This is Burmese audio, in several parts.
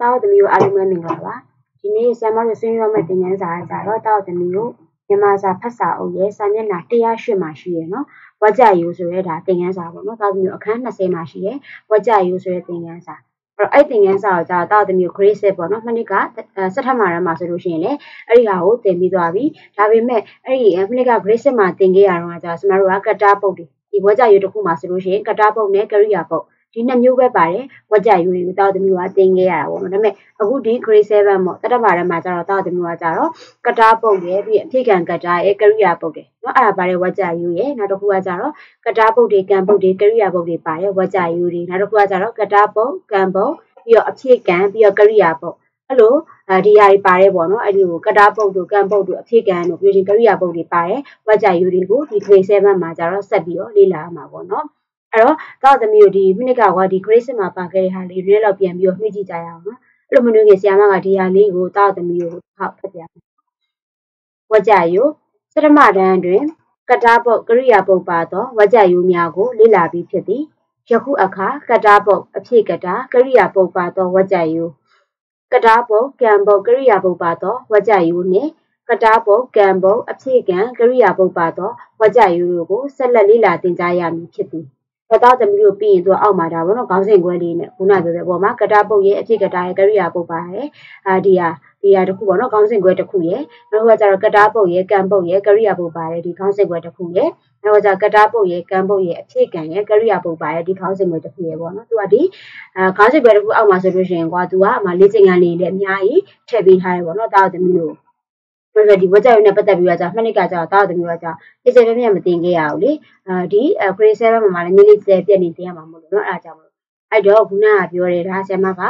တောက်သမီးကိုအားလုံးပဲမင်္ဂလာပါဒီနေ့ဆရာမတို့ဆွေးနွေးရမယ့်သင်ခန်းစာကကြတော့တောက်သမီးကိုမြန်မာစာဖတ်စာအုပ်ရဲ့စာမျက်နှာ108မှာရှိရနော်ဝကြယူဆိုရဲဒါသင်ခန်းစာပေါ့နော်တောက်သမီးအခန်း20မှာရှိရဝကြယူဆိုရဲသင်ခန်းစာအဲ့တော့အဲ့သင်ခန်းစာကိုကြာတောက်သမီးကို grade 7ပေါ့နော်မနစ်ကစက်ထမရမ်းမှာဆိုလို့ရှိရင်လေအဲ့ဒီဟာကိုသင်ပြီးသွားပြီဒါပေမဲ့အဲ့ဒီမနစ်က grade 7မှာသင်ခဲ့ရတော့ကြာကျမတို့ကကတာပုတ်တွေဒီဝကြယူတစ်ခုမှာဆိုလို့ရှိရင်ကတာပုတ်နဲ့ကရိယာပုတ် ဒီနှစ်မျိုးပဲပါတယ်ဝက်ကြယူတွေကိုတောက်သမီးကတင်ခဲ့ရတာပေါ့နော်ဒါပေမဲ့အခုဒီ grade 7ပေါ့တတပါထဲမှာကျတော့တောက်သမီးကကျတော့ကတားပုတ်ရဲ့ပြီးအဖြစ်ကံကတားရဲ့ကရိယာပုတ်တယ်နော်အဲ့ဒါပါတယ်ဝက်ကြယူရဲ့နောက်တစ်ခုကကျတော့ကတားပုတ်တွေကံပုတ်တွေကရိယာပုတ်တွေပါတယ်ဝက်ကြယူတွေနောက်တစ်ခုကကျတော့ကတားပုတ်ကံပုတ်ပြီးတော့အဖြစ်ကံပြီးတော့ကရိယာပုတ်အဲ့လိုဒီဟာတွေပါတယ်ပေါ့နော်အဲ့ဒီကိုကတားပုတ်တို့ကံပုတ်တို့အဖြစ်ကံတို့ပြီးရင်ကရိယာပုတ်တွေပါတယ်ဝက်ကြယူတွေကိုဒီ grade 7မှာကျတော့ဆက်ပြီးတော့လေ့လာရမှာပေါ့နော် အဲ့တော့ကောက်သမီးတို့ဒီမိနစ်ကကွာဒီ grade မှာပါခဲ့တဲ့ဟာလေးရဲလောက်ပြန်ပြီးတော့နှိမ့်ကြည့်ကြရအောင်နော်အဲ့လိုမနှွေးခင်ဆရာမကဒီဟာလေးကိုတောက်သမီးကိုဟောက်ဖတ်ပြမယ်ဝကြယုစရမတန်းတွင်ကတာပုတ်ကရိယာပုတ်ပါသောဝကြယုများကိုလေ့လာပြီးဖြစ်သည်ယခုအခါကတာပုတ်အဖြစ်ကတာကရိယာပုတ်ပါသောဝကြယုကတာပုတ်ကံပုတ်ကရိယာပုတ်ပါသောဝကြယုနှင့်ကတာပုတ်ကံပုတ်အဖြစ်ကံကရိယာပုတ်ပါသောဝကြယုတို့ကိုဆက်လက်လေ့လာသင်ကြားရမည်ဖြစ်သည် ပသားသမီးတို့ပြီးရင်သူအောက်မှာဒါပေါ့နော်ခေါင်းစဉ်ခွဲလေးနဲ့ခုနပြောတဲ့ပေါ်မှာကတာပုတ်ရဲ့အဖြစ်ကတာရဲ့ကရိယာပုတ်ပါရဲ့အာဒီဟာဒီဟာတစ်ခုပေါ့နော်ခေါင်းစဉ်ခွဲတစ်ခုရဲ့နောက်ကကျတော့ကတာပုတ်ရဲ့ကံပုတ်ရဲ့ကရိယာပုတ်ပါရဲ့ဒီခေါင်းစဉ်ခွဲတစ်ခုရဲ့နောက်ကကျကတာပုတ်ရဲ့ကံပုတ်ရဲ့အဖြစ်ကံရဲ့ကရိယာပုတ်ပါရဲ့ဒီခေါင်းစဉ်ခွဲတစ်ခုရဲ့ပေါ့နော်သူကဒီအာခေါင်းစဉ်ခွဲတစ်ခုအောက်မှာဆိုလို့ရှိရင်ကွာသူကမလေးချင်ကန်လေးနဲ့အများကြီးထည့်ပေးထားတယ်ပေါ့နော်တာသမီးတို့ ဆိုတော့ဒီ project နဲ့ပတ်သက်ပြီးတော့ကြာမှနစ်ကကြာတာသမီးတို့ကြာအစ်စဲပြပြမတင်ခဲ့ရဘူးလေအဲဒီ grade 7မှာမှလည်းနေ့နေ့စဲပြက်နေတင်ရမှာမဟုတ်လို့နော်အားကြောင့်မလို့အဲ့တော့ခုနကပြောတဲ့ဒါဆရာမက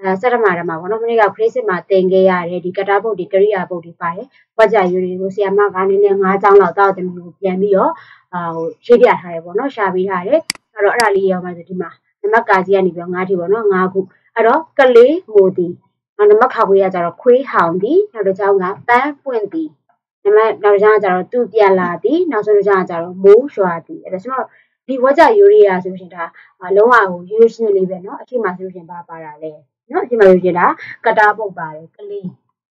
အဲစက်တမာတမာဘောနော်မနေ့က grade 7မှာတင်ခဲ့ရတယ်ဒီကတာပုတ်ဒီကရိယာပုတ်ဒီပါတယ် project ယူတွေကိုဆရာမကနည်းနည်း၅ကျောင်းလောက်တာသမီးတို့ပြန်ပြီးတော့အာဟိုရှင်းပြထားတယ်ပေါ့နော်ရှာပေးထားတယ်အဲ့တော့အဲ့ဒါလေးရောက်မှဆိုဒီမှာနံပါတ်ကာကြီးကနေပြီးတော့၅ထိပေါ့နော်၅ခုအဲ့တော့ကလေးငိုတီ နောက်နမခါခွေးကကြတော့ခွေးဟောင်သည်နောက်တစ်ချောင်းကပန်းပွင့်သည်နမနောက်တစ်ချောင်းကကြတော့သူ့ပြန်လာသည်နောက်ဆုံးတစ်ချောင်းကကြတော့မိုးရွာသည်အဲ့ဒါကျွန်တော်ဒီဝါကြယူရီယာဆိုရှင်ဒါလုံးဝဟိုရိုးရှင်းလေးပဲเนาะအရှိမဆိုရှင်ပါပါတာလေเนาะအရှိမဆိုရှင်ဒါကတာပုတ်ပါတယ်ကလေး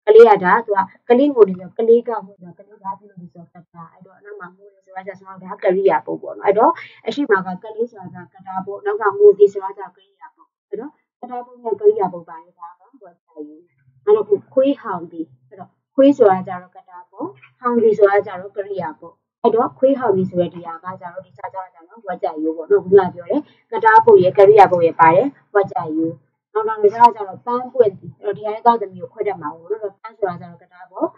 ကလေးကဒါသူကကလေးငိုနေဆိုကလေးကဟိုဆိုကလေးကပြုလို့ဆိုကတာအဲ့တော့အနောက်မှာမိုးလေဆိုတာကျကျွန်တော်ဒါကရိယာပုတ်ပေါ့နော်အဲ့တော့အရှိမကကလေးဆိုတာကတာပုတ်နောက်ကမိုးဒီဆိုတာကကရိယာပုတ်အဲ့တော့ကတာပုတ်နဲ့ကရိယာပုတ်ပါတယ်ဒါ ကဝတ်ဆိုင်ယူအဲ့တော့ခွေးဟောင်ဒီအဲ့တော့ခွေးဆိုတာကြတော့ကတာပုတ်ဟောင်ဒီဆိုတာကြတော့ကရိယာပုတ်အဲ့တော့ခွေးဟောင်ဒီဆိုတဲ့ဒီဟာကကြတော့ဒီစာကြောင်းကြတော့ဝတ်ကြယူပေါ့နော်ခုနပြောတယ်ကတာပုတ်ရဲ့ကရိယာပုတ်ရဲ့ပါတယ်ဝတ်ကြယူနောက်နောက်လည်းကျတော့ပန်းပွင့်ဒီအဲ့တော့ဒီဟာရဲ့သောက်သမီးကိုခွဲတတ်မှာပေါ့နော်ပန်းဆိုတာကြတော့ကတာပုတ်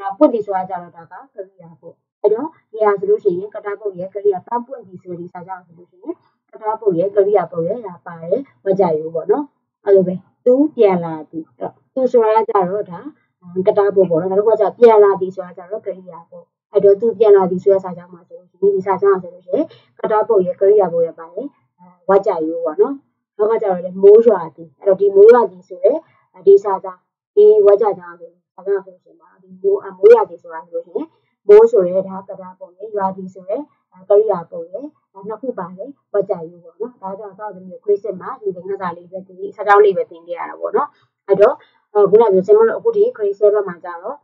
နောက်ပွင့်ဒီဆိုတာကြတော့ဒါကကရိယာပုတ်အဲ့တော့ဒီဟာဆိုလို့ရှိရင်ကတာပုတ်ရဲ့ကရိယာပန်းပွင့်ဒီဆိုတဲ့ဒီစာကြောင်းဆိုလို့ရှိရင်ကတာပုတ်ရဲ့ကရိယာပုတ်ရဲ့ဒါပါတယ်ဝတ်ကြယူပေါ့နော်အဲ့လိုပဲ သူပြန်လာသူအဲ့တော့သူဆိုတာကြတော့ဒါကတာပုတ်ပေါ့နော်နောက်တစ်ခုကကျပြန်လာသည်ဆိုတာကြတော့ကရိယာပုတ်အဲ့တော့သူပြန်လာသည်ဆိုတဲ့စာကြောင်းမှာဆိုလို့ရှိရင်ဒီစာကြောင်းဆိုလို့ရှိရင်ကတာပုတ်ရဲ့ကရိယာပုတ်ရဲ့ပါတယ်ဝတ်ကြယူပေါ့နော်နောက်ကကြတော့လေမိုးရွာသည်အဲ့တော့ဒီမိုးရွာသည်ဆိုရဲဒီစာကြောင်းဒီဝတ်ကြကြောင်းဆိုစာကြောင်းဆိုရှင်ပါဒီမိုးအမိုးရွာသည်ဆိုတာဆိုလို့ရှိရင်မိုးဆိုရဲဒါကတာပုတ်ရဲ့ရွာသည်ဆိုရဲကရိယာပုတ်ရဲ့ နှစ်ခုပါလေဝတ်ကြယူပေါ့နော်ဒါကြောင့်သောက်သမီးခွေးစစ်မှာဒီသင်္ကန်းစာလေးပဲဒီစာကြောင်းလေးပဲသင်ခဲ့ရတာပေါ့နော်အဲ့တော့ခုနကပြောစင်မလို့အခုဒီ grade 7မှာကျတော့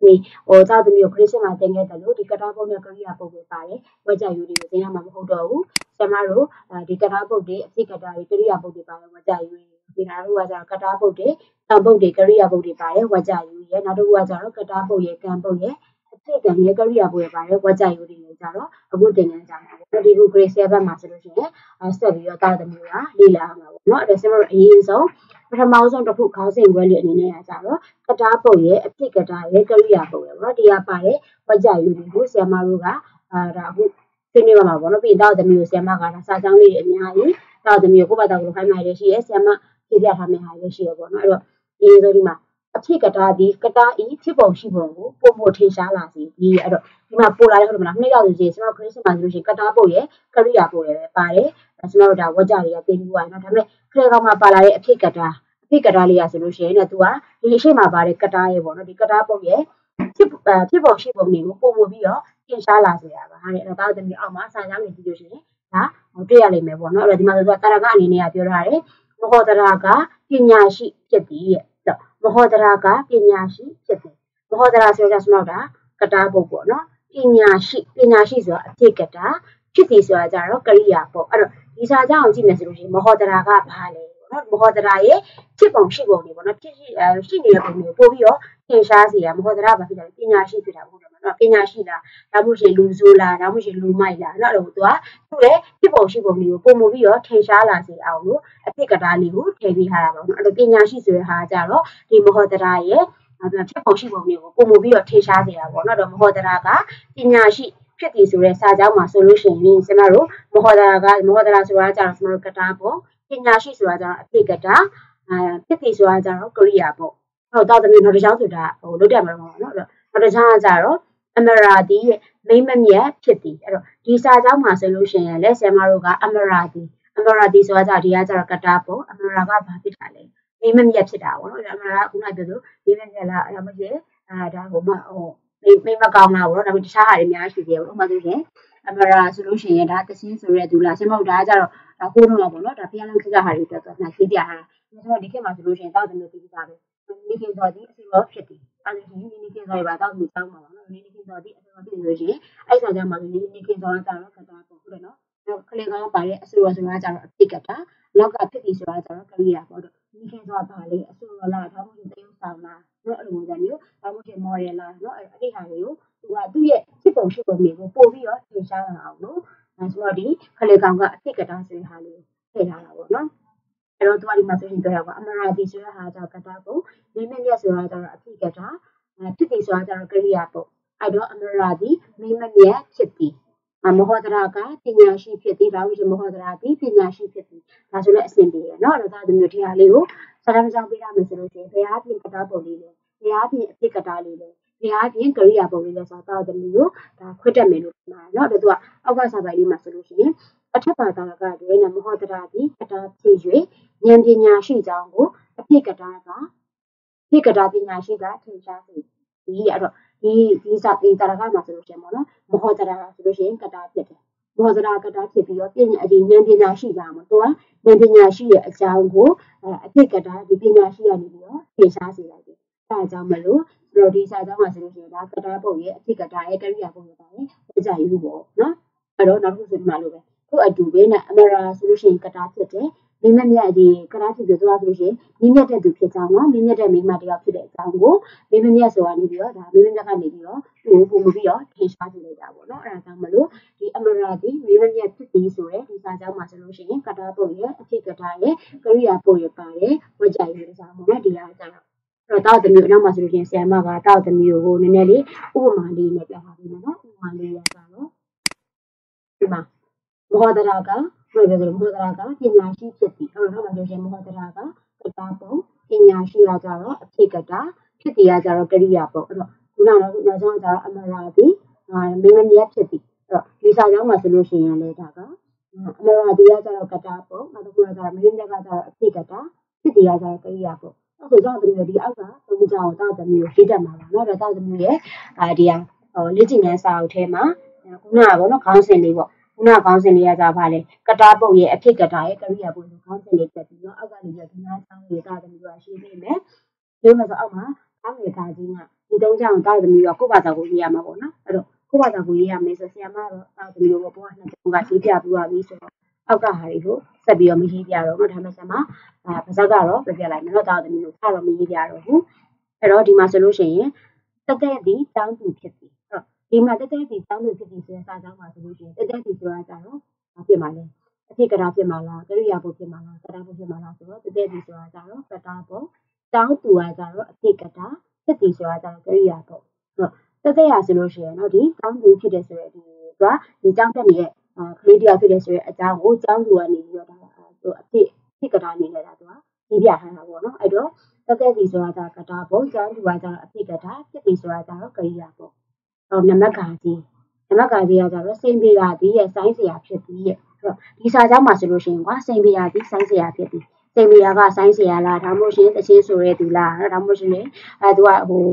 ဒီဟိုသောက်သမီးကို grade 7မှာသင်ခဲ့တယ်လို့ဒီကတာပုတ်နဲ့ကရိယာပုတ်ပဲပါတယ်ဝတ်ကြယူတွေကိုသင်ရမှာမဟုတ်တော့ဘူးဆရာမတို့ဒီကတာပုတ်တွေအဖြစ်ကတာတွေကရိယာပုတ်တွေပါတယ်ဝတ်ကြယူဒီနာတို့ကကျတော့ကတာပုတ်တွေတံပုတ်တွေကရိယာပုတ်တွေပါတယ်ဝတ်ကြယူရဲ့နောက်တစ်ခုကကျတော့ကတာပုတ်ရဲ့ကံပုတ်ရဲ့ စိတ်ကံရဲ့ကရိယာပေါ်ရပါတယ်ဝါကြယုတ်တွေကြတော့အခုတင်ငန်းကြမှာပေါ့ဒီခု grace ရဲ့ဘက်မှာဆိုလို့ရှိရင်ဆက်ပြီးတော့တာသမီးကလေ့လာအောင်ပါပေါ့နော်အဲ့ဒါဆင်မတို့အရင်ဆုံးပထမဆုံးတစ်ခုခေါင်းစဉ် value အနေနဲ့ကကြတော့ကတားပုံရဲ့အဖြစ်ကတားရဲ့ကရိယာပုံရပေါ့နော်ဒီကပါတဲ့ဝါကြယုတ်တွေကိုဆရာမတို့ကအာဒါအခုဆွေးနွေးပါမှာပေါ့နော်ပြီးတော့သမီးကိုဆရာမကစာကြောင်းလေးတွေအများကြီးတော့သမီးကိုကိုယ့်ဘာသာကိုယ်ခိုင်းမှရရှိရဲဆရာမပြပြထားမယ့်ဟာလည်းရှိရပေါ့နော်အဲ့တော့ဒီလိုဒီမှာ အဖြစ်ကတာဒီကတာဤဖြစ်ပုံရှိပုံကိုပုံပုံထင်ရှားလာစေဒီအဲ့တော့ဒီမှာပို့လာတဲ့ဟုတ်မလားနှစ်ယောက်ဆိုရင်ကျွန်တော် creation မှာဆိုလို့ရှိရင်ကတာပုတ်ရဲ့ကရိယာပုတ်ရဲ့ပဲပါတယ်ကျွန်တော်တို့ဒါဝက်ကြတွေကတင်ပြီးသွားရင်တော့ဒါပေမဲ့ခရက်ကောင်မှာပါလာတဲ့အဖြစ်ကတာအဖြစ်ကတာလေးရဆိုလို့ရှိရင်လည်းသူကဒီအရှိမပါတဲ့ကတာရဲ့ပေါ့နော်ဒီကတာပုတ်ရဲ့ဖြစ်ဖြစ်ပုံရှိပုံတွေကိုပုံပုံပြီးတော့ထင်ရှားလာစေရပါဟာတဲ့အဲ့တော့ဒါသမီးအောက်မှာစာကြောင်းနေကြည့်လို့ရှိရင်ဒါတွေ့ရလိမ့်မယ်ပေါ့နော်အဲ့တော့ဒီမှာဆိုတော့တာရကအနေနဲ့ကပြောထားတယ်မဟောတရာကပြညာရှိဖြစ်သည်ရဲ့ မဟောဒရာကပညာရှိဖြစ်သည်မဟောဒရာဆိုတာစမောက်တာကတာပုတ်ပေါ့နော်ပညာရှိပညာရှိဆိုတာအဖြစ်ကတာဖြစ်သည်ဆိုတာကြတော့ကရိယာပေါ့အဲ့တော့ဒီစာကြောင်းကိုကြည့်မယ်ဆိုလို့ရှိရင်မဟောဒရာကဘာလဲနော်မဟောဒရာရဲ့ဖြစ်ပုံရှိပုံတွေပေါ့နော်ဖြစ်ရှိရှိနေတဲ့ပုံတွေကိုပို့ပြီးတော့သင်ရှားစီရမဟောဒရာဘာဖြစ်လဲပညာရှိဖြစ်တာပေါ့နော် ပညာရှိလားဒါမှမဟုတ်လူဆိုးလားဒါမှမဟုတ်လူမိုက်လားနော်အဲ့လိုသူကသူ့ရဲ့ဖြစ်ပုံရှိပုံတွေကိုပုံမပြီးတော့ထင်ရှားလာစေအောင်လို့အဖြစ်ကတားလေးကိုထည့်ပေးထားတာပေါ့နော်အဲ့လိုပညာရှိဆိုတဲ့ဟာကြတော့ဒီမဟောဒရာရဲ့ဖြစ်ပုံရှိပုံတွေကိုပုံမပြီးတော့ထင်ရှားစေတာပေါ့နော်တော့မဟောဒရာကပညာရှိဖြစ်တည်ဆိုတဲ့စာကြောင်းမှာဆိုလို့ရှိရင်ကျမတို့မဟောဒရာကမဟောဒရာဆိုတာကြတော့ကျမတို့ကတားပေါ့ပညာရှိဆိုတာကြတော့အဖြစ်ကတာအဲဖြစ်တည်ဆိုတာကြတော့ကရိယာပေါ့ဟောတော့တမျိုးနောက်တစ်ချောင်းဆိုတာဟိုလုတ်တယ်မှာပေါ့နော်အဲ့တော့နောက်တစ်ချောင်းကကြတော့ အမရာတီရဲ့မိမမြတ်ဖြစ်သည်အဲ့တော့ဒီစာကြောင်းမှာဆိုလို့ရှိရင်လက်ဆယ်မတို့ကအမရာတီအမရာတီဆိုတာကြဒီကကြတော့ကတာပေါ့အမရာကဘာဖြစ်တာလဲမိမမြတ်ဖြစ်တာပေါ့နော်အမရာကခုနပြောလို့မိမမြတ်လားအဲ့ဒါမှရှိအာဒါဟိုမဟိုမိမကောင်းတာပေါ့နော်ဒါပေမဲ့တခြားဟာတွေအများကြီးရှိသေးတယ်ပေါ့ဥပမာဆိုရင်အမရာဆိုလို့ရှိရင်ဒါတစင်းဆိုရဲသူလားရှင်မဟုတ်ဒါကကြတော့ဒါဟိုးတော့ပေါ့နော်ဒါဖျားလန်းခက်ကဟာတွေတက်သွားတာသိပြဟာဒါဆိုတော့ဒီခေတ်မှာဆိုလို့ရှိရင်တောက်တယ်လို့သိကြပါပဲဒီခေတ်တော့ဒီအစီအရောဖြစ်တယ် အဲ့ဒီဒီဒီခေတ်တော့ပါတောက်မှုတောင်းပါပါနော်ဒီခေတ်တော့ဒီအစီအရောဖြစ်လို့ရှိရင်အဲ့ဆာကြမှာဒီဒီခေတ်တော့ကြတော့ကတာပေါ့ဟုတ်တယ်နော်နောက်ကလေးကောင်းပါရဲ့အစီအရောဆိုတာကြတော့အပိကတာနောက်ကဖြစ်ပြီးဆိုတာကြတော့ကရိယာပေါ့တော့ဒီခေတ်တော့ပါလေအစီအရောလာတော့မှုတရုပ်ဆောင်လာနော်အဲ့လိုမျိုးမျိုးဒါမှမဟုတ်မော်ဒယ်လာနော်အဲ့ဒီဟာတွေကိုသူကသူ့ရဲ့ဖြစ်ပုံဖြစ်ပုံတွေကိုပို့ပြီးတော့သင်ရှားလာအောင်လို့အဲဆိုတော့ဒီခလေကောင်ကအဖြစ်ကတာဆိုတဲ့ဟာလေးထည့်ထားတာပေါ့နော် အဲ့တော့သူကဒီမှာဆိုရင်ပြောရပါအမရာတိဆိုတဲ့ဟာကြောင့်ကတာကိုမင်းမမြတ်ဆိုတာကြတော့အဖိကတာဖြစ်တယ်ဆိုတာကြတော့ကရိယာပေါ့အဲ့တော့အမရာတိမင်းမမြတ်ဖြစ်တယ်မဟောဒရာကပညာရှိဖြစ်သည်ဒါဝိဇမဟောဒရာဒီပညာရှိဖြစ်သည်ဒါဆိုလည်းအဆင်ပြေရနော်အဲ့ဒါဒီမျိုးတရားလေးကိုစာရမကြောင်ပေးရမယ်ဆိုလို့ရှိရင်ဘုရားပြင်ကတာပုံလေးလေးဘုရားပြင်အဖြစ်ကတာလေးလေးဘုရားပြင်ကရိယာပုံလေးလေးဆိုတာတော့ဒီမျိုးဒါခွတ်တက်မယ်လို့ပြောတာနော်ဒါသူကအောက်ကစာပိုင်လေးမှာဆိုလို့ရှိရင် အထက်ပါတာကတွင်နမဟောဒရာသည်ကတာဖြစ်၍ဉာဏ်ပညာရှိကြောင်းကိုအဖြစ်ကတာကဖြစ်ကတာပညာရှိကထင်ရှားစေဒီအဲ့တော့ဒီဒီစာဒီတာရကမှာဆိုလို့ရှိရင်ပေါ့နော်မဟောဒရာဆိုလို့ရှိရင်ကတာဖြစ်တယ်မောဒရာကတာဖြစ်ပြီးတော့ပညာအဒီဉာဏ်ပညာရှိတာမှာသူကဉာဏ်ပညာရှိရဲ့အကြောင်းကိုအဖြစ်ကတာဒီပညာရှိရနေပြီးတော့ထင်ရှားစေလိုက်တယ်။အဲအကြောင်းမလို့ဆိုတော့ဒီစာကြောင်းမှာဆိုလို့ရှိရင်ဒါကတာပုံရဲ့အဖြစ်ကတာရဲ့ကရိယာပုံရဲ့ပါတယ်ဝကြယူပေါ့နော်။အဲ့တော့နောက်တစ်ခုဆိုဒီမှာလို့ပဲ သူ့အတူပဲနဲ့အမရာဆိုလို့ရှိရင်ကတာဖြစ်တယ်မိမမြတ်ဒီကရာဖြစ်ပြီးသွားဆိုလို့ရှိရင်မိမြတ်တဲ့သူဖြစ်ကြောင်းနော်မိမြတ်တဲ့မိမတယောက်ဖြစ်တဲ့အကြောင်းကိုမိမမြတ်ဆိုတာနေပြီးတော့ဒါမိမမြတ်ကနေပြီးတော့သူ့ကိုပုံမပြီးတော့ထင်ရှားစေလိုက်တာပေါ့နော်အဲဒါကြောင့်မလို့ဒီအမရာဒီမိမမြတ်ဖြစ်ပြီးဆိုရဲဒီစာကြောင်းမှာဆိုလို့ရှိရင်ကတာပုံရဲ့အဖြစ်ကတာရဲ့ကရိယာပုံရဲ့ပါတယ်ဝကြိုင်ရဲ့စာပေါ့နော်ဒီဟာကြောင့်အဲ့တော့တောက်သမီးနောက်မှာဆိုလို့ရှိရင်ဆရာမကတောက်သမီးကိုနည်းနည်းလေးဥပမာလေးနဲ့ပြပါမယ်နော်ဥပမာလေးရတာတော့ဒီမှာ မဟောဒရာကဘယ်လိုလဲမဟောဒရာကပညာရှိဖြစ်သည်အဲ့တော့နောက်မှာဆိုရင်မဟောဒရာကကတာပုံပညာရှိရကြတော့အဖြစ်ကတာဖြစ်တရားကြတော့ကရိယာပုံအဲ့တော့ခုနကနောက်ဆုံးကြတော့အမရာသည်မိမမြတ်ဖြစ်သည်အဲ့တော့ဒီစာကြောင်းမှာဆိုလို့ရှိရင်လည်းဒါကအမရာသည်ကကြတော့ကတာပုံနောက်တစ်ခုကကြတော့မိမမြတ်ကကြတော့အဖြစ်ကတာဖြစ်တရားကြတော့ကရိယာပုံအဲ့ဆိုတော့သမီးဒီအောက်ကသုံးကြောင်းတောက်သမီးကိုရေးတတ်မှာပါเนาะတော့တောက်သမီးရဲ့အာဒီဟာဟိုလေ့ကျင့်ခန်းစာအုပ်ထဲမှာခုနကပေါ့နော်ခေါင်းစဉ်လေးပေါ့ ခုနခေါင်းစဉ်လေးကကြပါလေကတာပုတ်ရဲ့အဖြစ်ကတာရဲ့ကရိယာပုတ်ဆိုခေါင်းစဉ်လေးတက်ပြီးတော့အောက်ကနေပြီးဒီနားဆောင်းလေးတာသမီးကရှင်းပေးမယ်ပြောမယ်ဆိုအောက်မှာအောက်လေသားကြီးကဒီသုံးချောင်းတာသမီးကကိုယ့်ဘာသာကိုရေးရမှာပေါ့နော်အဲ့တော့ကိုယ့်ဘာသာကိုရေးရမယ်ဆိုဆရာမတော့တာသမီးကိုဘောကနှစ်ချောင်းကရေးပြပြီးသွားပြီဆိုတော့အောက်ကဟာတွေကိုဆက်ပြီးတော့မရေးပြတော့ဘူးဒါမှမဟုတ်ဆရာမအာပါဇက်ကတော့ပြပြလိုက်မယ်တော့တာသမီးကိုစတော့မရေးပြတော့ဘူးအဲ့တော့ဒီမှာဆိုလို့ရှိရင်တက်တဲ့ဒီတောင်းသူဖြစ်ပြီအဲ့တော့ ဒီမှာတက်တဲ့ဒီတောင်းသူဖြစ်ပြီဆိုတဲ့စာကြောင်းမှာဆိုလို့ရှိရင်တက်တဲ့ဒီဆိုတာကြတော့ဘာဖြစ်မှာလဲအဖြစ်ကတာဖြစ်မှာလားကရိယာပုဖြစ်မှာလားကတာပုဖြစ်မှာလားဆိုတော့တက်တဲ့ဒီဆိုတာကြတော့ကတာပုတောင်းသူကကြတော့အဖြစ်ကတာဖြစ်ပြီဆိုတာကြတော့ကရိယာပုအဲ့တော့တက်တဲ့ရဆိုလို့ရှိရင်တော့ဒီတောင်းသူဖြစ်တဲ့ဆိုတဲ့ဒီကဒီကြောင်းတက်နေတဲ့အာကလေးတရားဖြစ်တဲ့ဆိုတဲ့အကြောင်းကိုကျောင်းသူကနေပြီးတော့ဒါသူအဖြစ်ဖြစ်ကတာနေလဲတာသူကပြပြထားတာပေါ့နော်အဲ့တော့တက်တဲ့စီဆိုတာကတာပေါ့ကျောင်းသူကကျတော့အဖြစ်ကတာဖြစ်ပြီဆိုတာကျတော့ကရိယာပေါ့အော် နမကာကြီးနမကာကြီးကကျတော့စိန်ပေရာဒီရဲ့ဆိုင်းစရာဖြစ်ပြီးရဲ့အဲ့တော့ဒီစာကြောင်းမှာဆိုလို့ရှိရင်ကွာစိန်ပေရာဒီဆိုင်းစရာဖြစ်ပြီးစိန်ပေရာကဆိုင်းစရာလားဒါမှမဟုတ်ရှင်တချင်းဆိုရဲသူလားဒါမှမဟုတ်ရှင်လေအဲသူကဟို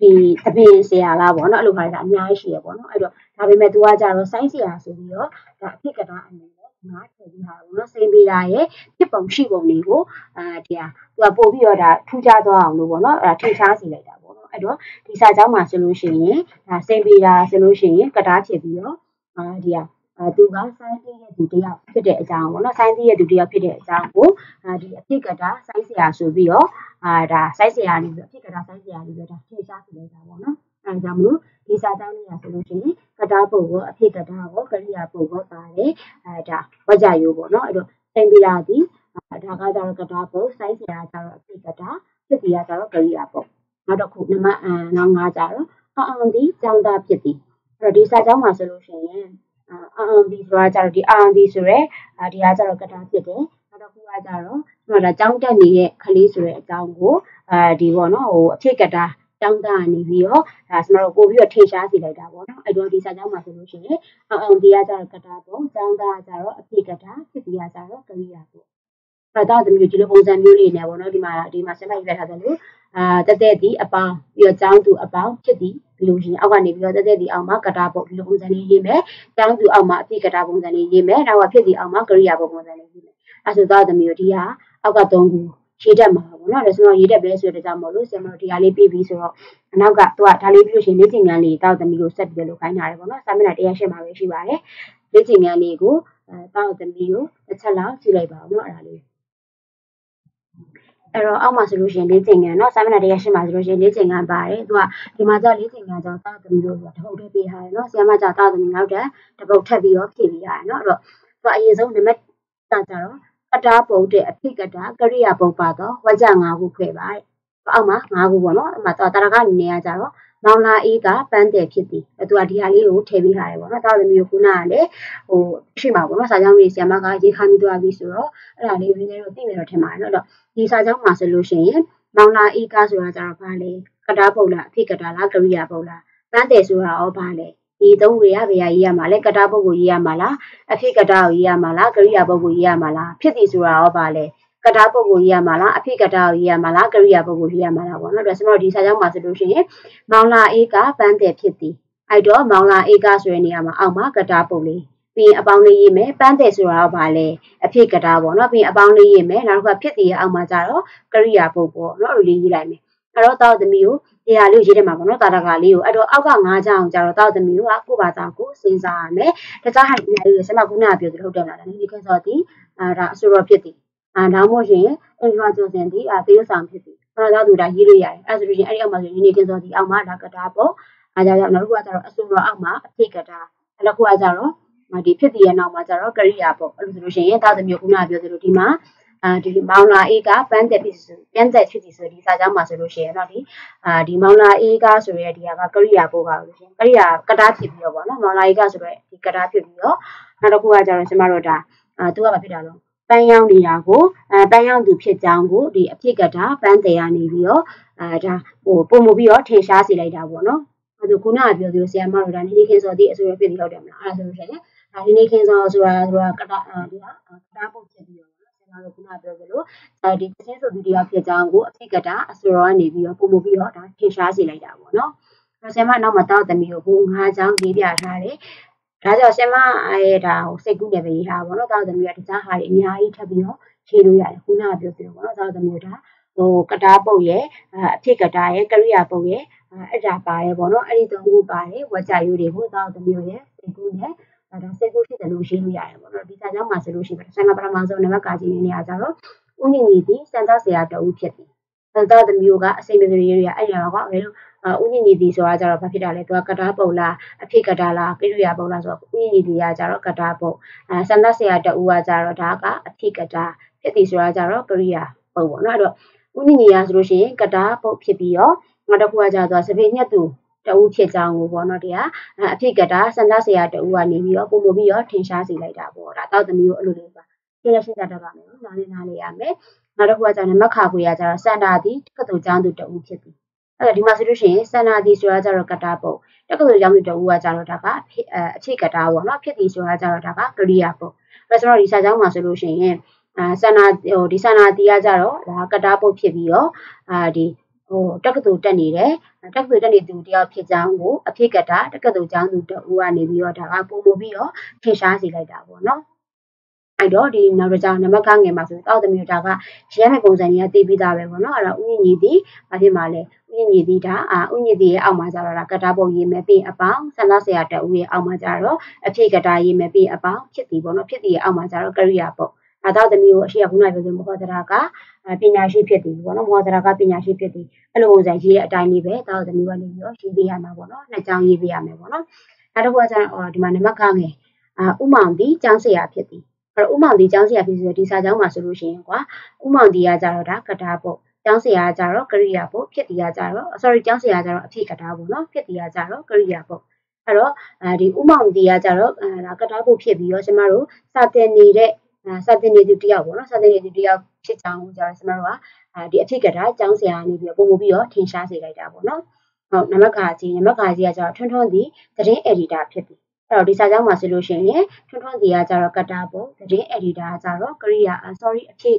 ဒီတပင်ဆရာလားပေါ့နော်အဲ့လိုခါတာအများကြီးရှိရပေါ့နော်အဲ့တော့ဒါပေမဲ့သူကကြတော့ဆိုင်းဆရာဆိုပြီးတော့ဒါအဖြစ်ကတာအနေနဲ့ငါထည့်ပြီးဟာပေါ့နော်စိန်ပေတာရဲ့ဖြစ်ပုံရှိပုံတွေကိုအဲဒီဟာသူကပို့ပြီးတော့ဒါထူးခြားသွားအောင်လို့ပေါ့နော်အဲထင်ရှားစေလိုက်တာပေါ့နော် အဲ့တော့ဒီစာကြောင်းမှာဆိုလို့ရှိရင်ဒါစိန်ပေတာဆိုလို့ရှိရင်ကတားဖြစ်ပြီးတော့အဲဒီဟာအဲသူကဆိုင်းသိရဲ့သူတယောက်ဖြစ်တဲ့အကြောင်းပေါ့နော်ဆိုင်းသိရဲ့သူတယောက်ဖြစ်တဲ့အကြောင်းကိုအဲဒီအဖြစ်ကတာဆိုင်းဆရာဆိုပြီးတော့အာဒါဆိုင်းဆရာနေပြီးအဖြစ်ကတာဆိုင်းဆရာနေပြီးတော့ထင်ရှားစေလိုက်တာပေါ့နော်အဲဒါကြောင့်မလို့ဒီစာကြောင်းလေးရဆိုလို့ရှိရင်ကတာပုံကိုအဖြစ်ကတာကိုကရိယာပုံကိုပါတယ်အဲဒါဝကြရိုးပေါ့နော်အဲ့တော့စိန်ပီလာဒီဒါကကြတော့ကတာပုံဆိုင်းဆရာကြတော့အဖြစ်ကတာဖြစ်ဒီကကြတော့ကရိယာပုံ နောက်တစ်ခုနံပါတ်အနောက်၅ကြတော့အအောင်ဒီကျောင်းသားဖြစ်သည်အဲ့တော့ဒီစာကြောင်းမှာဆိုလို့ရှိရင် RMB ဆိုတာကြတော့ဒီ RMB ဆိုရဲဒီကကြတော့ကတာဖြစ်တယ်နောက်တစ်ခုကကြတော့ကျွန်တော်ဒါကြောင်းတက်နေတဲ့ခလေးဆိုတဲ့အကြောင်းကိုအဲဒီပေါ့နော်ဟိုအဖြစ်ကတာကျောင်းသားနေပြီးတော့ဒါကျွန်တော်တို့ပို့ပြီးတော့ထေရှားစီလိုက်တာပေါ့နော်အဲ့တော့ဒီစာကြောင်းမှာဆိုလို့ရှိရင်အောင်ဒီကကြတော့ကတာပေါ့ကျောင်းသားကကြတော့အဖြစ်ကတာဖြစ်ဒီကကြတော့ကရိယာပေါ့ အဲ့တော့သမီးတို့ဒီလိုပုံစံမျိုးလေးနဲ့ပေါ့နော်ဒီမှာဒီမှာဆက်လိုက်ပြထားတယ်လို့အာတက်တဲ့ဒီအပေါင်းပြီးတော့ကျောင်းသူအပေါင်းဖြစ်ဒီဒီလိုရှင်အောက်ကနေပြီးတော့တက်တဲ့ဒီအောက်မှာကတာပုတ်ဒီလိုပုံစံလေးရေးမယ်ကျောင်းသူအောက်မှာအဖြစ်ကတာပုံစံလေးရေးမယ်နောက်ကဖြစ်ဒီအောက်မှာကရိယာပုတ်ပုံစံလေးရေးမယ်အဲဆိုတော့သမီးတို့ဒီဟာအောက်က3ခုရေးတတ်မှာပေါ့နော်ဒါဆိုတော့ရေးတတ်ပဲဆိုတဲ့ကြောင့်မလို့ဆင်မတို့ဒီဟာလေးပြီးပြီဆိုတော့အနောက်ကသူကဒါလေးပြီးလို့ရှိရင်လေ့ကျင့်ခန်းလေးတောက်သမီးကိုဆက်ပြီးလို့ခိုင်းထားတယ်ပေါ့နော်စာမျက်နှာ108မှာပဲရှိပါတယ်လေ့ကျင့်ခန်းလေးကိုအဲတောက်သမီးကိုတစ်ချက်လောက်ကြည့်လိုက်ပါဦးနော်အဲ့ဒါလေး အဲ့တော့အောက်မှာဆိုလို့ရှိရင်လေးချိန်ကန်เนาะစာမျက်နှာတရားရှင်းမှာဆိုလို့ရှိရင်လေးချိန်ကန်ပါတယ်သူကဒီမှာကျလေးချိန်ကန်ကြောင့်တာသမီးတို့ဆိုတပုတ်ထည့်ပေးထားတယ်เนาะဆီယမကြောင့်တာသမီးနောက်တဲ့တပုတ်ထပ်ပြီးတော့ဖြည့်ပေးရတယ်เนาะအဲ့တော့သူကအရင်ဆုံးနံပါတ်တာကြတော့ကတာပုတ်တဲ့အဖိကတာကရိယာပုတ်ပါတော့ဝကြ၅ခုခွဲပါတယ်အောက်မှာ၅ခုပေါ့เนาะအဲ့မှာတာရကအနေနဲ့ကကြတော့ မောင်လာအေးကပန်းတယ်ဖြစ်သည်အဲသူကဒီဟာလေးကိုထည့်ပေးထားတယ်ပေါ့နော်တာသမီးကိုခုနကလည်းဟိုရှိမှာပေါ့နော်စာကြောင်းလေးဆီယမကရေးခါမိသွားပြီဆိုတော့အဲ့ဒါလေးရင်းနေတော့သိနေတော့ထင်ပါတယ်နော်အဲ့တော့ဒီစာကြောင်းမှာဆိုလို့ရှိရင်မောင်လာအေးကဆိုတာကြတော့ဘာလဲကတားပုတ်လားအဖြစ်ကတားလားကရိယာပုတ်လားပန်းတယ်ဆိုတာရောဘာလဲဒီသုံးတွေကဘယ်ရရေးရမှာလဲကတားပုတ်ကိုရေးရမှာလားအဖြစ်ကတားကိုရေးရမှာလားကရိယာပုတ်ကိုရေးရမှာလားဖြစ်သည်ဆိုတာရောဘာလဲ ကတားပုတ်ကိုရေးရမှာလားအဖြစ်ကတားကိုရေးရမှာလားကရိယာပုတ်ကိုရေးရမှာလားပေါ့နော်ဒါဆိုတော့ဒီစာကြောင်းမှာဆိုလို့ရှိရင်မောင်လာအေးကပန်းတယ်ဖြစ်သည်အဲ့တော့မောင်လာအေးကဆိုတဲ့နေရာမှာအောက်မှာကတားပုတ်လေးပြီးရင်အပေါင်းလေးရေးမယ်ပန်းတယ်ဆိုတာကဘာလဲအဖြစ်ကတားပေါ့နော်ပြီးရင်အပေါင်းလေးရေးမယ်နောက်တစ်ခါဖြစ်တည်ရအောင်မှာကြတော့ကရိယာပုတ်ပေါ့နော်အဲ့လိုလေးရေးလိုက်မယ်အဲ့တော့တောက်သမီးကိုတရားလေးရေးတယ်မှာပေါ့နော်တာတကာလေးကိုအဲ့တော့အောက်ကငါးချောင်းကြတော့တောက်သမီးကိုကိုဘာသာကိုစဉ်းစားရမယ်တခြားဟာအများကြီးဆမကုနာပြောတယ်ဟုတ်တယ်မလားဒါလေးဒီခေတ်စော်ဒီအာဒါအဆိုတော်ဖြစ်သည် အာဒါမှမဟုတ်ရင်အင်္ဂလာကျော်စင်ဒီအာသေယဆောင်ဖြစ်သည်အဲ့တော့သူဒါရေးလို့ရတယ်အဲ့ဆိုလို့ရှိရင်အဲ့ဒီအောက်မှာဆိုရင်းနေခင်စော်ဒီအောက်မှာဒါကတာပေါ့အားကြောင့်နောက်တစ်ခုကကျတော့အဆိုတော်အောက်မှာအဖြစ်ကတာအဲ့တစ်ခုကကျတော့ဒီဖြစ်တည်ရဲ့နောက်မှာကျတော့ကရိယာပေါ့အဲ့လိုဆိုလို့ရှိရင်သာသမီခုနပြောသလိုဒီမှာအာဒီမောင်လာအေးကပန်းသက်ဖြစ်ဆိုပန်းသက်ဖြစ်စီဆိုဒီစာကြောင်းမှာဆိုလို့ရှိရင်တော့ဒီအာဒီမောင်လာအေးကဆိုရဲဒီကကရိယာပို့ပါလို့ရှင်ကရိယာကတားဖြစ်ပြီးတော့ပေါ့နော်မောင်လာအေးကဆိုရဲဒီကတားဖြစ်ပြီးတော့နောက်တစ်ခုကကျတော့ကျမတို့ဒါအာသူကဘာဖြစ်တာလဲ ပန်းရောင်းနေတာကိုအဲပန်းရောင်းသူဖြစ်ကြောင်းကိုဒီအဖြစ်ကတာပန်းတယ်ရနေပြီးတော့အဲဒါဟိုပုံမပြီးတော့ထင်ရှားစေလိုက်တာပေါ့နော်အဲဒါခုနကပြောသလိုဆရာမတို့ဒါနေနေခင်းစော်ဒီအစိုးရဖြစ်ပြီးဟုတ်တယ်မလားအဲဒါဆိုလို့ရှိရင်ဒါနေနေခင်းစော်ဆိုတာဆိုတာကတာဒီဟာကတာပုတ်ဖြစ်ပြီးတော့ကျွန်တော်တို့ခုနပြောသလိုအဲဒီသင်းဆိုသူတရားဖြစ်ကြောင်းကိုအဖြစ်ကတာအစိုးရကနေပြီးတော့ပုံမပြီးတော့ဒါထင်ရှားစေလိုက်တာပေါ့နော်ဆရာမနောက်မှာတောက်သမီးကိုဘုံငါးချောင်းရေးပြထားတယ် ဒါကြောင့်ဆင်မအဲဒါဟိုစိတ်ကူးတယ်ပဲရေးထားပါတော့တောက်သမီးကတခြားဟာတွေအများကြီးထပ်ပြီးတော့ရေးလို့ရတယ်ခုနကပြောသလိုပေါ့နော်တောက်သမီးကဒါဟိုကတားပုတ်ရဲ့အဖြစ်ကတားရဲ့ကရိယာပုတ်ရဲ့အဲ့ဒါပါတယ်ပေါ့နော်အဲ့ဒီသုံးခုပါတယ်ဝကြရိုးတွေကိုတောက်သမီးရဲ့စိတ်ကူးနဲ့ဒါစိတ်ကူးဖြစ်တယ်လို့ရေးလို့ရတယ်ပေါ့နော်ဒီစာကြောင်းမှာဆိုလို့ရှိရင်ဆင်မပထမဆုံးနံပါတ်ကာကြီးနေရကြတော့ဦးညီညီဒီစံသားဆရာတအုပ်ဖြစ်တယ်စံသားသမီးကအစိမ့်မစရိရအဲ့ရတော့ကဘယ်လို ဥညင်ညီတီဆိုတာကြတော့ဘာဖြစ်တာလဲသူကကတားပုံလားအဖြစ်ကတားလားကိရိယာပုံလားဆိုတော့ဥညင်ညီတီကကြတော့ကတားပုံအဲစန္ဒဆရာတူကကြတော့ဒါကအဖြစ်ကတားဖြစ်တီဆိုတာကြတော့ကရိယာပုံပေါ့နော်အဲ့တော့ဥညင်ညီရဆိုလို့ရှိရင်ကတားပုံဖြစ်ပြီးတော့နောက်တစ်ခုကကြတော့စပင်းညက်သူတူဖြစ်ကြောင်းကိုပေါ့နော်တရားအဖြစ်ကတာစန္ဒဆရာတူကနေပြီးတော့ပုံမပြီးတော့ထင်ရှားစေလိုက်တာပေါ့ဒါတောက်သမီးကိုအဲ့လိုလေးပါရှင်းရရှင်းတတ်ပါမယ်နော်နားလေးနားလေးရမယ်နောက်တစ်ခုကကြတော့မခါခွေရကြတော့စန္ဒာတီတက္ကသိုလ်ကျောင်းသူတူဖြစ်သည် အဲ့တော့ဒီမှာဆိုလို့ရှိရင်စန္ဒာတီဆိုတာကြတော့ကတာပေါ့တက္ကသိုလ်ကျောင်းသူတူကကြတော့ဒါကအဖြစ်ကတာပေါ့နော်ဖြစ်သည်ဆိုတာကြတော့ဒါကကရိယာပေါ့အဲ့ဆိုတော့ဒီစာကြောင်းမှာဆိုလို့ရှိရင်အာဆန္ဒဟိုဒီဆန္ဒတီးကကြတော့ဒါကတာပုတ်ဖြစ်ပြီးတော့အာဒီဟိုတက္ကသိုလ်တက်နေတယ်တက္ကသိုလ်တက်နေသူတယောက်ဖြစ်ကြောင်းကိုအဖြစ်ကတာတက္ကသိုလ်ကျောင်းသူတူကနေပြီးတော့ဒါကပုံမပြီးတော့ထင်ရှားစေလိုက်တာပေါ့နော် အဲ့တော့ဒီနောက်တစ်ကြောင်နံပါတ်ကငယ်မှာဆိုတောက်သမီးဒါကရဲမဲ့ပုံစံကြီးကတေးပြီးသားပဲပေါ့နော်အဲ့တော့ဥညင်ကြီးဒီဘာဖြစ်မှာလဲဥညင်ကြီးဒီဒါအာဥညင်ကြီးရဲ့အောက်မှာကျတော့ဒါကတာပုံရေးမယ်ပြီးအပေါင်းဆန္ဒဆရာတအူရဲ့အောက်မှာကျတော့အဖြစ်ကတာရေးမယ်ပြီးအပေါင်းဖြစ်တီပေါ့နော်ဖြစ်တီရဲ့အောက်မှာကျတော့ကရိယာပေါ့အတော့သမီးကိုအရှိရခုနပြောဆိုမဟုတ်တရာကပညာရှိဖြစ်သည်ပေါ့နော်မောဒရာကပညာရှိဖြစ်သည်အဲ့လိုပုံစံရေးတဲ့အတိုင်းလေးပဲတောက်သမီးကနေပြီးတော့ရေးပေးရမှာပေါ့နော်နှစ်ကြောင်းရေးပေးရမယ်ပေါ့နော်နောက်တစ်ခုကကျတော့ဒီမှာနံပါတ်ကငယ်အာဥမောင်ဒီကျောင်းဆရာဖြစ်သည် အဲ့တော့ဥမောင်ဒီကျောင်းဆရာဖြစ်ဆိုဒီစာကျောင်းမှာဆိုလို့ရှိရင်ကွာဥမောင်ဒီကကြတော့ဒါကတာပေါ့ကျောင်းဆရာကကြတော့ကရိယာပေါ့ဖြစ်တီကကြတော့ sorry ကျောင်းဆရာကကြတော့အဖြစ်ကတာပေါ့နော်ဖြစ်တီကကြတော့ကရိယာပေါ့အဲ့တော့အဲဒီဥမောင်ဒီကကြတော့ဒါကတာဖို့ဖြစ်ပြီးတော့ကျမတို့စာတင်နေတဲ့စာတင်နေသူတယောက်ပေါ့နော်စာတင်နေသူတယောက်ဖြစ်ကြောင်းကိုကြတော့ကျမတို့ကဒီအဖြစ်ကတာကျောင်းဆရာနေပြီးတော့ပုံမပြီးတော့ထင်ရှားစေလိုက်တာပေါ့နော်ဟုတ်နံပါတ်ခါကြီးနံပါတ်ခါကြီးကကျတော့ထွန်းထွန်းဒီသတင်း editor ဖြစ်ပြီ အဲ့တော့ဒီစာကြောင်းမှာဆိုလို့ရှိရင်ထွန်းထွန်းစီကကြတော့ကတာပေါ့သတင်း editor ကကြတော့ကရိယာ sorry အဖြစ်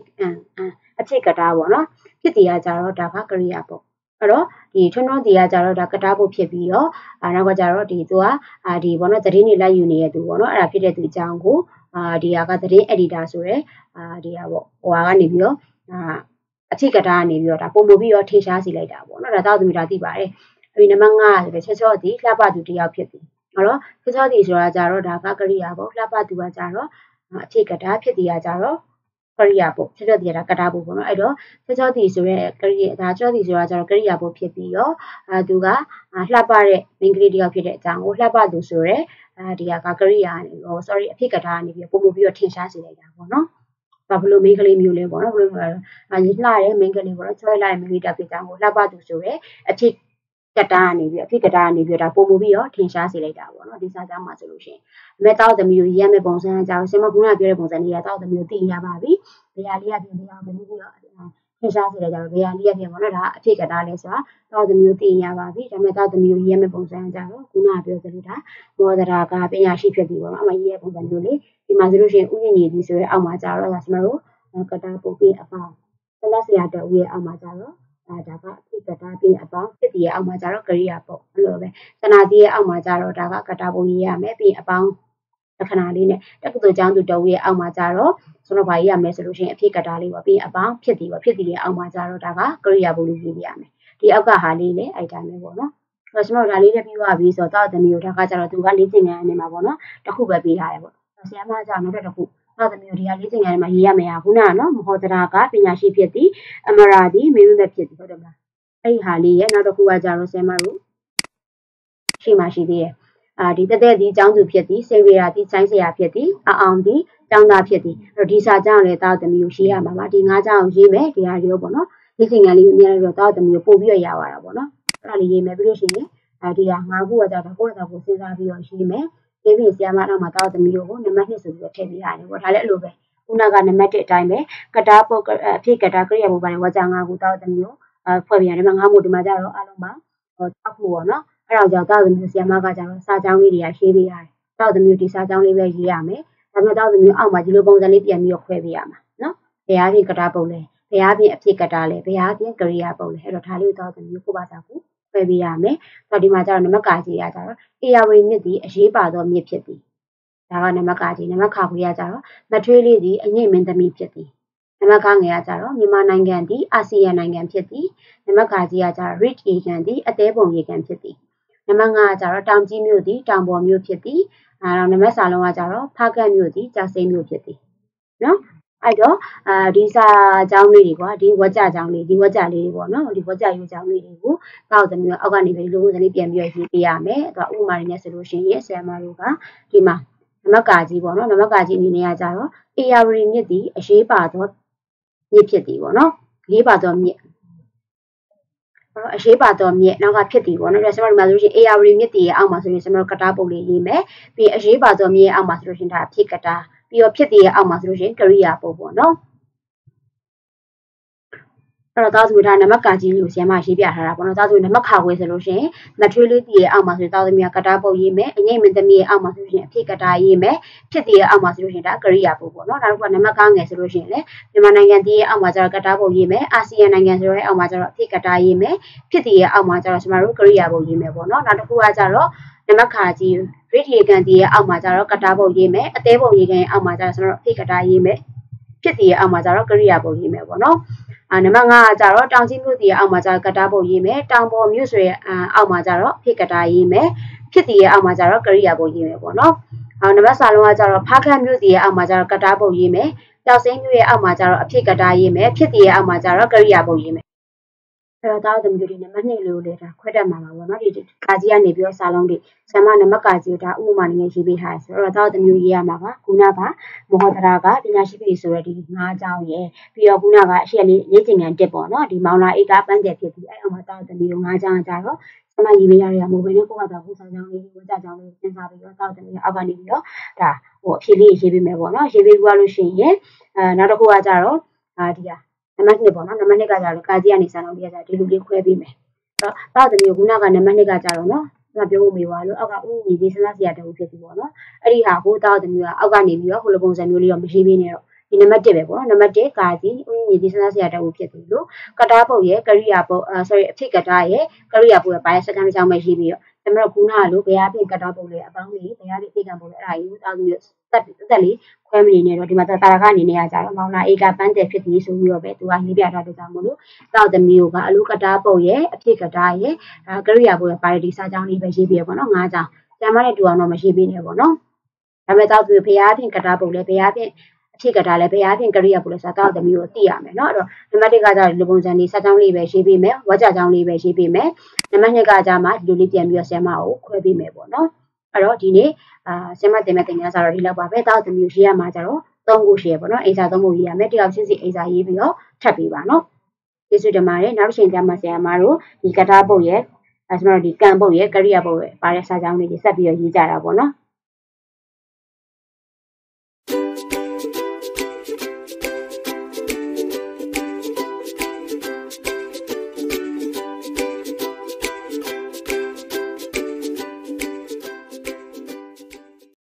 အဖြစ်ကတာပေါ့နော်ဖြစ်တီကကြတော့ဒါကကရိယာပေါ့အဲ့တော့ဒီထွန်းထွန်းတီကကြတော့ဒါကတာဖို့ဖြစ်ပြီးတော့အာနောက်ကကြတော့ဒီသူကအာဒီဘောနော်သတင်းတွေလိုက်ယူနေတဲ့သူပေါ့နော်အဲ့ဒါဖြစ်တဲ့သူအကြောင်းကိုအာဒီဟာကသတင်း editor ဆိုရဲအာဒီဟာပေါ့ဟိုဟာကနေပြီးတော့အာအဖြစ်ကတာကနေပြီးတော့ဒါပုံပုံပြီးတော့ထင်ရှားစီလိုက်တာပေါ့နော်ဒါတော့သူမျိုးဒါသိပါတယ်အဲ့ဒီနံပါတ်5ဆိုတဲ့ချက်ချော့ဒီလှပသူတယောက်ဖြစ်ပြီဟု တ်တော့ဖြစ်ချောတီဆိုတာကြတော့ဒါကကရိယာပေါ့လှပသူကကြတော့အဖြစ်ကတာဖြစ်တီကကြတော့ကရိယာပေါ့ဖြစ်ချောတီကကတာဖို့ပေါ့နော်အဲ့တော့ဖြစ်ချောတီဆိုရဲကရိယာဒါချောတီဆိုတာကြတော့ကရိယာဖို့ဖြစ်ပြီးတော့အဲသူကလှပတဲ့ main ကလေးတယောက်ဖြစ်တဲ့အကြောင်းကိုလှပသူဆိုရဲအဲဒီကကရိယာနေဟို sorry အဖြစ်ကတာနေပြီးပုံပုံပြီးတော့ထင်ရှားစေလိုက်တာပေါ့နော်ဘာဘလို့မိန်းကလေးမျိုးလဲပေါ့နော်ဘလို့အာလှတဲ့မိန်းကလေးပေါ့နော်ချွဲလာတဲ့မိန်းကလေးတစ်ဖြစ်ကြောင်းကိုလှပသူဆိုရဲအဖြစ် ကတာကနေပြီးအဖြစ်ကတာကနေပြီးဒါပုံမှုပြီးတော့ထင်ရှားစေလိုက်တာပေါ့နော်ဒီစာကြောင်းမှာဆိုလို့ရှိရင်အမေတောက်သမီးကိုရမ်းမဲ့ပုံစံအကြောင်းဆင်မကူနာပြောတဲ့ပုံစံလေးကတောက်သမီးကိုသိရပါပြီဘယ်ဟာလေးကပြင်ပြအောင်ပုံမှုပြီးတော့ထင်ရှားစေလိုက်ကြတော့ဘယ်ဟာလေးကပြင်ပေါ့နော်ဒါအဖြစ်ကတာလဲဆိုတာတောက်သမီးကိုသိရပါပြီဒါပေမဲ့တောက်သမီးကိုရမ်းမဲ့ပုံစံအကြောင်းကူနာပြောသလိုဒါမောဒရာကပညာရှိဖြစ်ပြီပေါ့နော်အမကြီးရဲ့ပုံစံမျိုးလေးဒီမှာဆိုလို့ရှိရင်ဥယျာဉ်ကြီးဒီဆိုရဲအောက်မှာကြာတော့ဒါကျွန်တော်တို့ကတာပုံပြီးအပေါင်းသက်ဆရာတော်ဦးရဲ့အောက်မှာကြာတော့အဲ ဒါကအဖြစ်ကတာပြီးအပေါင်းဖြစ်တည်ရဲ့အောက်မှာကျတော့ကရိယာပေါ့အဲ့လိုပဲသနာတိရဲ့အောက်မှာကျတော့ဒါကကတာပုံရေးရမယ်ပြီးအပေါင်းလက္ခဏာလေးနဲ့တက္ကသိုလ်ကျောင်းသူတော်ရဲ့အောက်မှာကျတော့ဆိုတော့ဘာရေးရမလဲဆိုလို့ရှိရင်အဖြစ်ကတာလေးပေါ့ပြီးအပေါင်းဖြစ်တည်ပေါ့ဖြစ်တည်ရဲ့အောက်မှာကျတော့ဒါကကရိယာပုံလေးရေးပြရမယ်ဒီအောက်ကဟာလေးလည်းအဲ့တိုင်းပဲပေါ့နော်အဲ့တော့ကျွန်တော်ဒါလေးလည်းပြီးသွားပြီဆိုတော့တောက်သမီးတို့ဒါကကျတော့သူကလေးကျင်ငန်းနေမှာပေါ့နော်တစ်ခုပဲပေးထားတယ်ပေါ့ဆရာမကကျတော့နောက်တစ်ခု နောက်သမီးတို့ဒီဟာလေးကျင်ငန်းမှာရေးရမယ်ဟာခုနကနော်မဟောတရာကပညာရှိဖြစ်သည်အမရာသည်မေမမဲ့ဖြစ်သည်ဟုတ်တယ်မလားအဲ့ဒီဟာလေးရဲ့နောက်တစ်ခုကကြတော့ဆင်မတို့ရှိမှရှိသေးရဲ့အာဒီတက်တဲ့ဒီចောင်းသူဖြစ်သည်စေဝေရာဒီဆိုင်ဆရာဖြစ်သည်အအောင်ဒီចောင်းသားဖြစ်သည်အဲ့တော့ဒီစာကြောင်းလည်းတာသမီးကိုရေးရမှာပါဒီငါးကြောင်းရေးမယ်ဒီဟာရောပေါ့နော်ဒီချိန်ကလေးအများကြီးတော့တာသမီးကိုပို့ပြီးရရပါတာပေါ့နော်အဲ့ဒါလေးရေးမယ်ပြီးလို့ရှိရင်အဲဒီဟာငါးခုကကြတော့ကိုယ့်အတော်ကိုစဉ်းစားပြီးတော့ရေးမယ် ရေးပြီးဆရာမနောက်မှာတာသမီးကိုနံပါတ်2ဆိုပြီးတော့ထည့်ပေးရတယ်ပေါ့ဒါလည်းအဲ့လိုပဲခုနကနံပါတ်1အတိုင်းပဲကတာပုတ်အဖြစ်ကတာကရိယာပုံပိုင်းဝါကြငါးခုတာသမီးကိုဖွဲ့ပြရတယ်မှာငါးမို့ဒီမှာကြတော့အားလုံးပါဟိုတောက်ဖို့ပေါ့နော်အဲ့တော့ကြောင့်တောက်သမီးဆရာမကကြတော့စာကြောင်းလေးတွေကရေးပေးရတယ်တောက်သမီးဒီစာကြောင်းလေးပဲရေးရမယ်ဒါပေမဲ့တောက်သမီးအောက်မှာဒီလိုပုံစံလေးပြန်ပြီးတော့ခွဲပေးရမှာနော်ဘယ်ဟာပြင်ကတာပုံလဲဘယ်ဟာပြင်အဖြစ်ကတာလဲဘယ်ဟာပြင်ကရိယာပုံလဲအဲ့တော့ဒါလေးကိုတောက်သမီးကိုပါစာကို ခွဲပေးရမယ်ဆိုတော့ဒီမှာကျတော့နမကာကြီးရကြတော့အေယာဝီမြစ်ဒီအရေးပါသောမြစ်ဖြစ်သည်ဒါကနမကာကြီးနမခါခွေရကြတော့မထွေးလေးဒီအငိမ့်မင်းသမီးဖြစ်သည်နမကငယ်ကကြတော့မြန်မာနိုင်ငံသည်အာဆီယံနိုင်ငံဖြစ်သည်နမကကြီးကကြတော့ rich ရေကန်သည်အသေးပုံရေကန်ဖြစ်သည်နမငါကကြတော့တောင်ကြီးမြို့သည်တောင်ပေါ်မြို့ဖြစ်သည်အဲတော့နမစာလုံးကကြတော့ဖားကတ်မြို့သည်ကြာစိမ်းမြို့ဖြစ်သည်နော် အဲ့တော့အာဒီစာအကြောင်းလေးတွေကွာဒီဝက်ကြအကြောင်းလေးဒီဝက်ကြလေးတွေပေါ့နော်ဒီဝက်ကြယူအကြောင်းလေးတွေကိုတောက်သမီးအောက်ကနေပြီးလူဦးစလေးပြန်ပြီးရေးပေးရမယ်အဲ့တော့ဥပမာတွေနဲ့ဆိုလို့ရှိရင်ဆရာမတို့ကဒီမှာနမကာကြီးပေါ့နော်နမကာကြီးအနေနဲ့ကကြတော့ AR မြစ်ဒီအရေးပါသောမြစ်ဖြစ်သည်ပေါ့နော်ရေးပါသောမြစ်တော့အရေးပါတော့မြစ်နောက်ကဖြစ်သည်ပေါ့နော်ဒါဆိုတော့ဒီမှာဆိုလို့ရှိရင် AR မြစ်တည်ရဲ့အောက်မှာဆိုရင်ကျွန်တော်တို့ကတားပုံလေးရေးမယ်ပြီးအရေးပါတော့မြစ်ရဲ့အောက်မှာဆိုလို့ရှိရင်ဒါဖြစ်ကတား ပြီးတော့ဖြစ်တည်ရဲ့အောက်မှာဆိုလို့ရှိရင်ကရိယာပုံပေါ့နော်အဲ့တော့သားသမီးထားနမကကြီးကိုဆီယမရေးပြထားတာပေါ့နော်သားသမီးနမခါခွေဆိုလို့ရှိရင်မထွေးလေးတည်ရဲ့အောက်မှာဆိုသားသမီးကကတာပုတ်ရေးမယ်အငိမ့်မင်းသမီးရဲ့အောက်မှာဆိုလို့ရှိရင်အဖြစ်ကတာရေးမယ်ဖြစ်တည်ရဲ့အောက်မှာဆိုလို့ရှိရင်ဒါကရိယာပုတ်ပေါ့နော်နောက်တစ်ခုကနမကငယ်ဆိုလို့ရှိရင်လေမြန်မာနိုင်ငံတည်ရဲ့အောက်မှာကျတော့ကတာပုတ်ရေးမယ်အာဆီယံနိုင်ငံဆိုတဲ့အောက်မှာကျတော့အဖြစ်ကတာရေးမယ်ဖြစ်တည်ရဲ့အောက်မှာကျတော့ကျမတို့ကရိယာပုတ်ရေးမယ်ပေါ့နော်နောက်တစ်ခုကကျတော့ နမခါကြီးရိဒီကန်တီရဲ့အောက်မှာကျတော့ကတာပုံရေးမယ်အသေးပုံရေးကန်ရဲ့အောက်မှာကျတော့ကျွန်တော်ဖိကတာရေးမယ်ဖြစ်တီရဲ့အောက်မှာကျတော့ကရိယာပုံရေးမယ်ပေါ့နော်အာနံပါတ်5ကကြတော့တောင်ကြီးမြို့တီရဲ့အောက်မှာကျတော့ကတာပုံရေးမယ်တောင်ပေါ်မြို့ဆွေရဲ့အောက်မှာကျတော့ဖိကတာရေးမယ်ဖြစ်တီရဲ့အောက်မှာကျတော့ကရိယာပုံရေးမယ်ပေါ့နော်အော်နံပါတ်စာလုံးကကျတော့ဖားခတ်မြို့တီရဲ့အောက်မှာကျတော့ကတာပုံရေးမယ်တောက်စိမ်းမြို့ရဲ့အောက်မှာကျတော့အဖြစ်ကတာရေးမယ်ဖြစ်တီရဲ့အောက်မှာကျတော့ကရိယာပုံရေးမယ် အဲ့တော့သားသမီးတွေနံပါတ်2လို့လေဒါခွဲတတ်မှာပါပေါ့နော်ဒီကာကြီးကနေပြီးတော့စာလုံးတွေဆမ်မနံပါတ်ကာကြီးကိုဒါဥပမာနည်းနဲ့ရေးပေးထားတယ်ဆိုတော့သားသမီးရေးရမှာပါခုနကမောဟဒရာကပညာရှိပြီဆိုရတဲ့ဒီ၅အကြောင်းရယ်ပြီးတော့ခုနကအရှိလေးရေးချင်ကန်တက်ပေါ့နော်ဒီမောင်လာအိတ်ကပန်းကျက်ဖြစ်ပြီးအဲ့အောင်မှာသားသမီးကို၅အကြောင်းကြတော့ဆမရေးပေးရရမို့ဘယ်နဲ့ကိုကတော့ဟိုဆောင်ကြောင်းလေးဝကြကြောင်းလေးစဉ်းစားပြီးတော့တောက်သမီးအောက်ကနေပြီးတော့ဒါဟိုအဖြေလေးရေးပေးမယ်ပေါ့နော်ရေးပေးပြီးလို့ရှိရင်အဲနောက်တစ်ခုကကြတော့အာဒီဟာ နံပါတ်2ပေါ့နော်နံပါတ်2ကကြတော့ကာကြီးကနေစံအောင်ပြရကြဒီလိုလေးခွဲပေးမယ်အဲ့တော့တောက်သမီးကခုနကနံပါတ်2ကကြတော့နော်ငါပြောဖို့မေးပါလို့အောက်ကဥညီလေးစဉ်းစားစရာတခုဖြစ်ပြီပေါ့နော်အဲ့ဒီဟာကိုတောက်သမီးကအောက်ကနေပြီးတော့ဟိုလိုပုံစံမျိုးလေးတော့မရေးပေးနဲ့တော့ဒီနံပါတ်1ပဲပေါ့နော်နံပါတ်1ကာကြီးဥညီဒီစဉ်းစားစရာတခုဖြစ်ပြီလို့ကတားပုတ်ရဲ့ကရိယာပုတ်အာ sorry အဖြစ်ကတားရဲ့ကရိယာပုတ်ရဲ့ဘာရဲ့စကန်တစ်ချောင်းပဲရေးပြီးတော့ ကျွန်တော်ခုနကလိုဘယ်အဖြစ်ကတားပုတ်လဲအပေါင်းလေးဘယ်အဖြစ်သိကံပုတ်လဲအဲ့ဒါကြီးကိုတောက်သမီးတက်တက်လေးခွဲမနေနဲ့တော့ဒီမှာတာရကအနေနဲ့ကကြတော့မောင်နာအေကပန်းတယ်ဖြစ်ပြီးဆိုပြီးတော့ပဲသူကရေးပြထားတဲ့ကြောင့်မလို့တောက်သမီးကအလူကတားပုတ်ရဲ့အဖြစ်ကတားရဲ့ကရိယာပုတ်ရဲ့ပါရတီစာကြောင်းလေးပဲရေးပြရပေါ့နော်၅ကြောင်းကျန်မတဲ့တူအောင်တော့မရှိပေးနဲ့ပေါ့နော်ဒါပေမဲ့တောက်သူဖရားဖြင့်ကတားပုတ်လဲဖရားဖြင့် အဖြစ်ကတားလဲဘယ်အပြင်ကရိယာပုတ်လဲဆိုတော့သမီးကိုသိရမယ်เนาะအဲ့တော့နံပါတ်1ကကြတော့ဒီလိုပုံစံလေးစာကြောင်းလေးပဲရေးပေးမယ်ဝါကြကြောင်းလေးပဲရေးပေးမယ်နံပါတ်2ကကြမှာဒီလိုလေးပြန်ပြီးတော့ဆရာမကိုခွဲပေးမယ်ပေါ့เนาะအဲ့တော့ဒီနေ့အာဆင်မတင်မဲ့တင်ညာစာတော့ဒီလောက်ပါပဲတောက်သမီးရေးရမှာကြတော့သုံးခုရှိရပေါ့နော်အိစာသုံးခုရေးရမယ်တယောက်ချင်းစီအိစာရေးပြီးတော့ထပ်ပေးပါနော်ကျေးဇူးတင်ပါတယ်နောက်တစ်ချိန်ကျမှဆရာမတို့ဒီကတားပုတ်ရဲ့အဲကျွန်တော်တို့ဒီကံပုတ်ရဲ့ကရိယာပုတ်ရဲ့ပါတဲ့စာကြောင်းလေးတွေဆက်ပြီးတော့ရေးကြတာပေါ့နော်